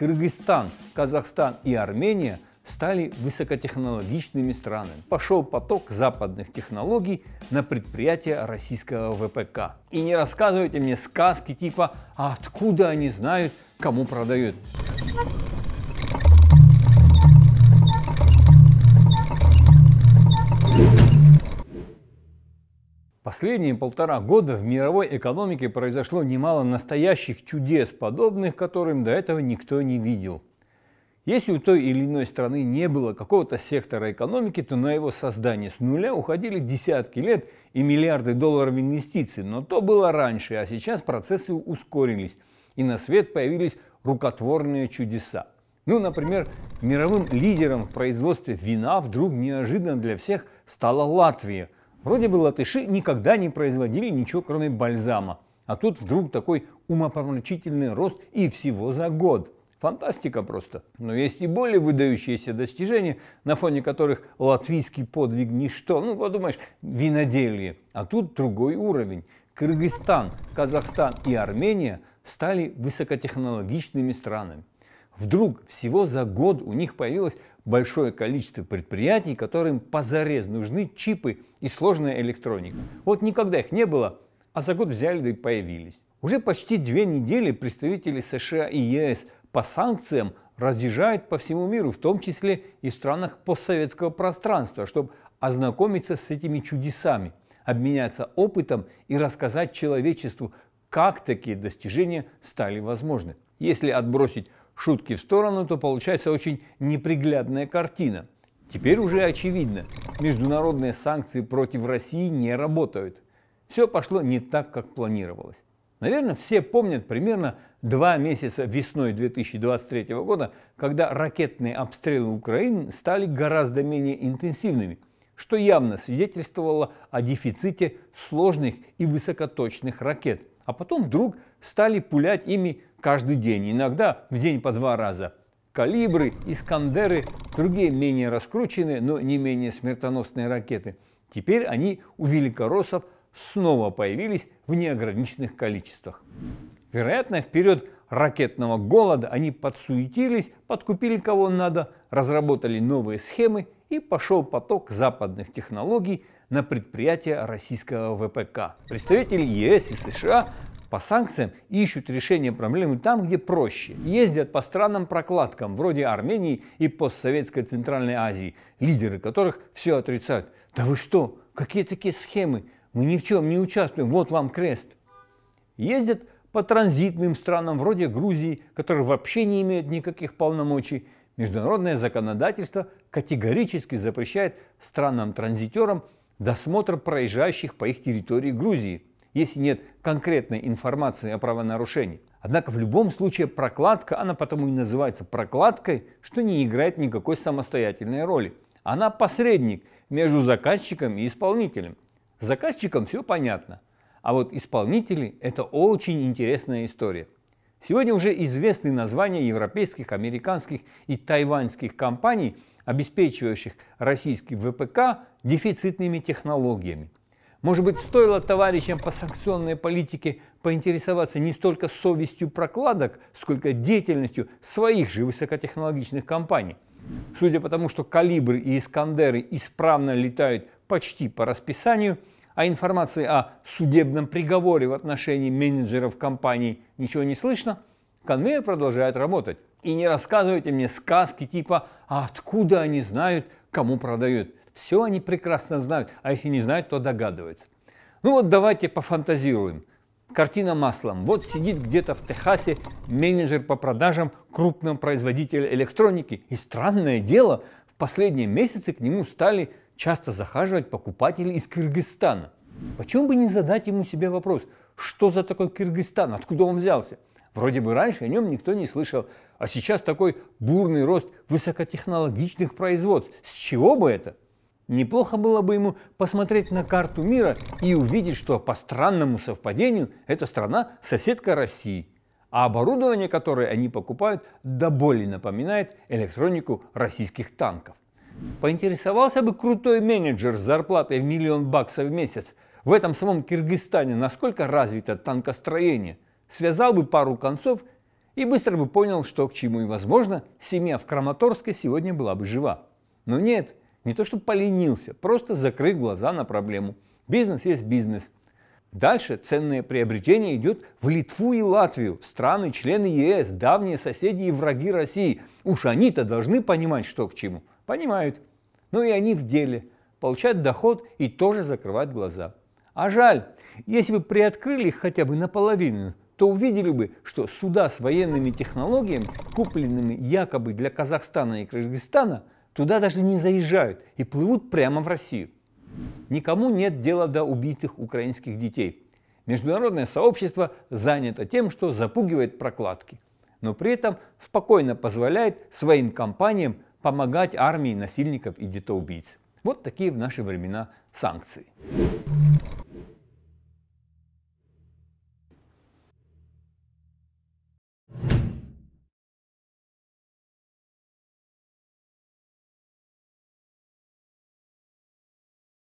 Кыргызстан, Казахстан и Армения стали высокотехнологичными странами. Пошел поток западных технологий на предприятия российского ВПК. И не рассказывайте мне сказки типа «А откуда они знают, кому продают?» Последние полтора года в мировой экономике произошло немало настоящих чудес, подобных которым до этого никто не видел. Если у той или иной страны не было какого-то сектора экономики, то на его создание с нуля уходили десятки лет и миллиарды долларов инвестиций. Но то было раньше, а сейчас процессы ускорились, и на свет появились рукотворные чудеса. Ну, например, мировым лидером в производстве вина вдруг неожиданно для всех стала Латвия – Вроде бы латыши никогда не производили ничего, кроме бальзама. А тут вдруг такой умопомрачительный рост и всего за год. Фантастика просто. Но есть и более выдающиеся достижения, на фоне которых латвийский подвиг ничто. Ну, подумаешь, виноделие. А тут другой уровень. Кыргызстан, Казахстан и Армения стали высокотехнологичными странами. Вдруг всего за год у них появилось большое количество предприятий, которым позарез нужны чипы и сложная электроника. Вот никогда их не было, а за год взяли да и появились. Уже почти две недели представители США и ЕС по санкциям разъезжают по всему миру, в том числе и в странах постсоветского пространства, чтобы ознакомиться с этими чудесами, обменяться опытом и рассказать человечеству, как такие достижения стали возможны. Если отбросить шутки в сторону, то получается очень неприглядная картина. Теперь уже очевидно, международные санкции против России не работают. Все пошло не так, как планировалось. Наверное, все помнят примерно два месяца весной 2023 года, когда ракетные обстрелы Украины стали гораздо менее интенсивными, что явно свидетельствовало о дефиците сложных и высокоточных ракет. А потом вдруг стали пулять ими каждый день, иногда в день по два раза. Калибры, Искандеры, другие менее раскрученные, но не менее смертоносные ракеты. Теперь они у великороссов снова появились в неограниченных количествах. Вероятно, в период ракетного голода они подсуетились, подкупили кого надо, разработали новые схемы и пошел поток западных технологий на предприятия российского ВПК. Представители ЕС и США по санкциям ищут решение проблемы там, где проще. Ездят по странам прокладкам, вроде Армении и постсоветской Центральной Азии, лидеры которых все отрицают. Да вы что, какие такие схемы? Мы ни в чем не участвуем, вот вам крест. Ездят по транзитным странам вроде Грузии, которые вообще не имеют никаких полномочий. Международное законодательство категорически запрещает странам-транзитерам досмотр проезжающих по их территории Грузии – если нет конкретной информации о правонарушении. Однако в любом случае прокладка, она потому и называется прокладкой, что не играет никакой самостоятельной роли. Она посредник между заказчиком и исполнителем. С заказчиком все понятно, а вот исполнители – это очень интересная история. Сегодня уже известны названия европейских, американских и тайваньских компаний, обеспечивающих российский ВПК дефицитными технологиями – может быть, стоило товарищам по санкционной политике поинтересоваться не столько совестью прокладок, сколько деятельностью своих же высокотехнологичных компаний. Судя по тому, что калибры и искандеры исправно летают почти по расписанию, а информации о судебном приговоре в отношении менеджеров компаний ничего не слышно, конвейер продолжает работать. И не рассказывайте мне сказки типа «А откуда они знают, кому продают?» Все они прекрасно знают, а если не знают, то догадываются. Ну вот давайте пофантазируем. Картина маслом. Вот сидит где-то в Техасе менеджер по продажам крупного производителя электроники. И странное дело, в последние месяцы к нему стали часто захаживать покупатели из Кыргызстана. Почему бы не задать ему себе вопрос, что за такой Кыргызстан, откуда он взялся? Вроде бы раньше о нем никто не слышал, а сейчас такой бурный рост высокотехнологичных производств. С чего бы это? Неплохо было бы ему посмотреть на карту мира и увидеть, что по странному совпадению эта страна соседка России, а оборудование, которое они покупают, до боли напоминает электронику российских танков. Поинтересовался бы крутой менеджер с зарплатой в миллион баксов в месяц в этом самом Киргизстане, насколько развито танкостроение, связал бы пару концов и быстро бы понял, что к чему, и, возможно, семья в Краматорске сегодня была бы жива. Но нет, не то что поленился, просто закрыл глаза на проблему. Бизнес есть бизнес. Дальше ценное приобретение идет в Литву и Латвию, страны, члены ЕС, давние соседи и враги России. Уж они-то должны понимать, что к чему. Понимают. Ну и они в деле. Получают доход и тоже закрывают глаза. А жаль, если бы приоткрыли их хотя бы наполовину, то увидели бы, что суда с военными технологиями, купленными якобы для Казахстана и Кыргызстана, туда даже не заезжают и плывут прямо в Россию. Никому нет дела до убитых украинских детей. Международное сообщество занято тем, что запугивает прокладки, но при этом спокойно позволяет своим компаниям помогать армии насильников и детоубийц. Вот такие в наши времена санкции.